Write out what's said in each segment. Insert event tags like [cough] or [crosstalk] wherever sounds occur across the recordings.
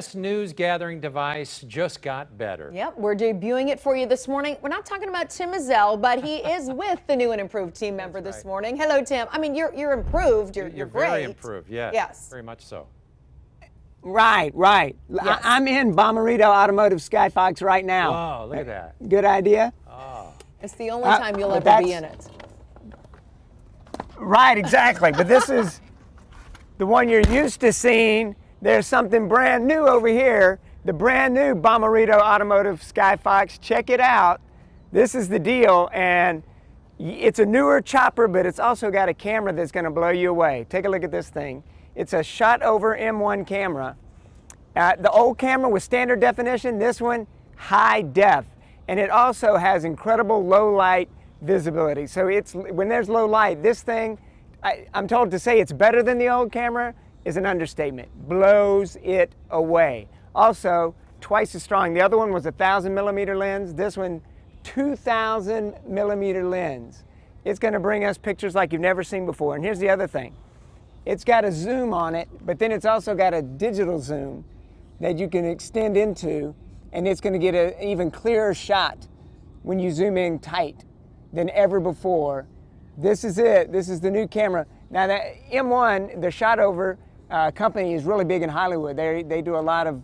This news gathering device just got better. Yep, we're debuting it for you this morning. We're not talking about Tim Ezell, but he [laughs] is with the new and improved team member this right. morning. Hello, Tim. I mean, you're you're improved. You're, You're, you're very great. improved, yes. Yes. Very much so. Right, right. Yes. I, am in Bommarito Automotive Skyfox right now. Oh, look at that. Good idea? Oh. It's the only Uh, time you'll ever be in it. Right, exactly. but this is [laughs] the one you're used to seeing. There's something brand new over here. The brand new Bommarito Automotive Skyfox. Check it out. This is the deal, and it's a newer chopper, but it's also got a camera that's going to blow you away. Take a look at this thing. It's a Shotover M1 camera. Uh, the old camera was standard definition, this one high def. And it also has incredible low light visibility. So it's when there's low light, this thing, I, I'm told to say it's better than the old camera is an understatement. Blows it away. Also, twice as strong. The other one was a thousand millimeter lens. This one, 2,000 millimeter lens. It's going to bring us pictures like you've never seen before. And here's the other thing it's got a zoom on it, but then it's also got a digital zoom that you can extend into, and it's going to get an even clearer shot when you zoom in tight than ever before. This is it. This is the new camera. Now, the M1, the Shotover uh, company, is really big in Hollywood. They, they do a lot of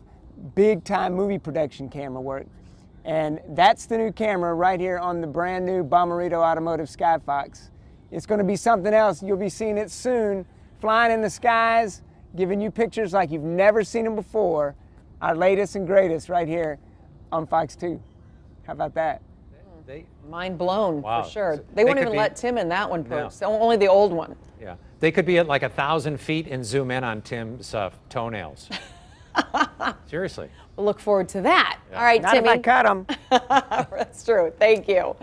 big time movie production camera work. And that's the new camera right here on the brand new Bommarito Automotive Skyfox. It's going to be something else. You'll be seeing it soon, flying in the skies, giving you pictures like you've never seen them before. Our latest and greatest right here on Fox 2. How about that? They, Mind blown Wow. for sure. So They they won't even be- let Tim in that one, No. folks. Only the old one. Yeah. They could be at like a thousand feet and zoom in on Tim's uh, toenails. [laughs] Seriously. We'll look forward to that. All right, Not if Timmy. I cut them. [laughs] That's true. Thank you.